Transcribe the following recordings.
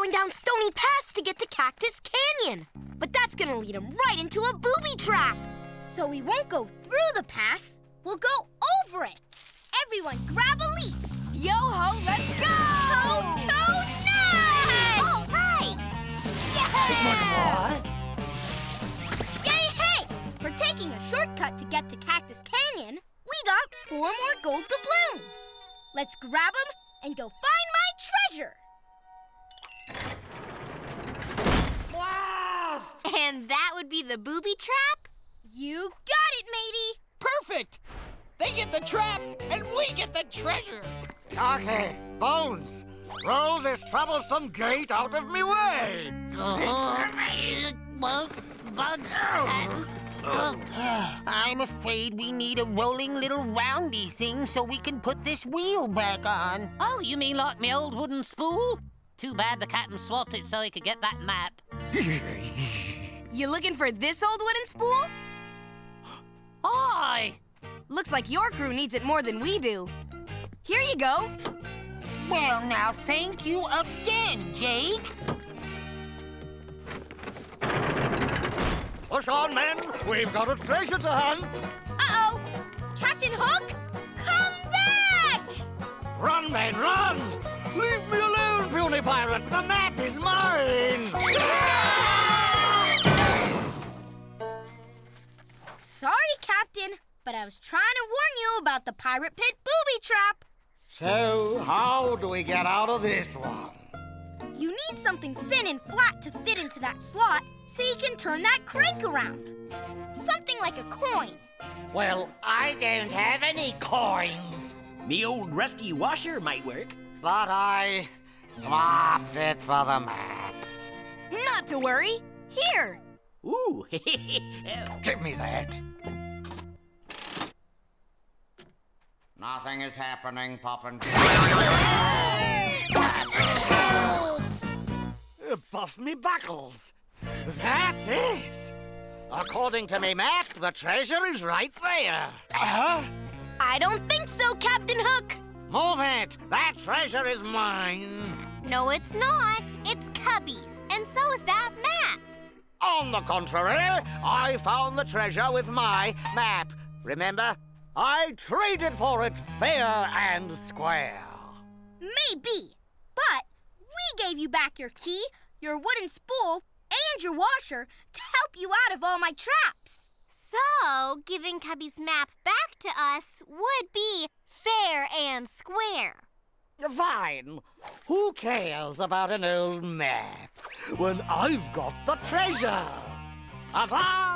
going down Stony Pass to get to Cactus Canyon. But that's gonna lead him right into a booby trap. So we won't go through the pass, we'll go over it. Everyone grab a leap. Yo-ho, let's go! Ho, ho, nice! All right! Yay! Yay, hey! For taking a shortcut to get to Cactus Canyon, we got four more gold doubloons. Let's grab them and go find my treasure. And that would be the booby trap? You got it, matey! Perfect! They get the trap, and we get the treasure. Okay, Bones, roll this troublesome gate out of me way. Well, Bugs, uh, uh, I'm afraid we need a rolling little roundy thing so we can put this wheel back on. Oh, you mean like me old wooden spool? Too bad the captain swapped it so he could get that map. You looking for this old wooden spool? Aye! Looks like your crew needs it more than we do. Here you go. Well, now, thank you again, Jake. Push on, men. We've got a treasure to hunt. Uh-oh! Captain Hook, come back! Run, men, run! I was trying to warn you about the Pirate Pit booby trap. So, how do we get out of this one? You need something thin and flat to fit into that slot so you can turn that crank around. Something like a coin. Well, I don't have any coins, Me old rusty washer might work. but I swapped it for the map. Not to worry. Here. Ooh. Give me that. Nothing is happening, Poppin. Buff me buckles. That's it. According to me map, the treasure is right there. huh? I don't think so, Captain Hook. Move it. That treasure is mine. No, it's not. It's Cubby's, and so is that map. On the contrary, I found the treasure with my map. Remember? I traded for it fair and square. Maybe, but we gave you back your key, your wooden spool, and your washer to help you out of all my traps. So, giving Cubby's map back to us would be fair and square. Fine. Who cares about an old map when I've got the treasure? At last,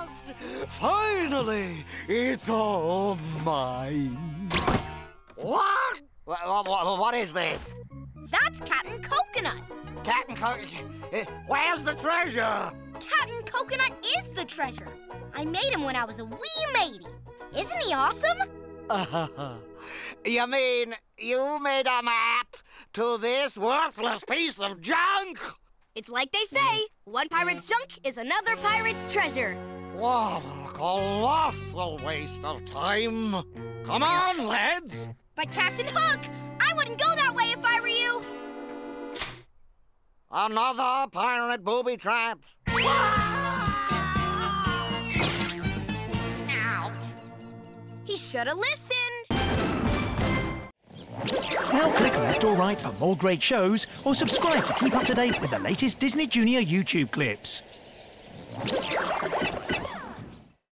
finally, it's all mine. What? What, what, what is this? That's Captain Coconut. Captain Co- eh, Where's the treasure? Captain Coconut is the treasure. I made him when I was a wee matey. Isn't he awesome? you mean you made a map to this worthless piece of junk? It's like they say, one pirate's junk is another pirate's treasure. What a colossal waste of time. Come on, lads. But Captain Hook, I wouldn't go that way if I were you. Another pirate booby trap. He should have listened. Now click left or right for more great shows, or subscribe to keep up to date with the latest Disney Junior YouTube clips.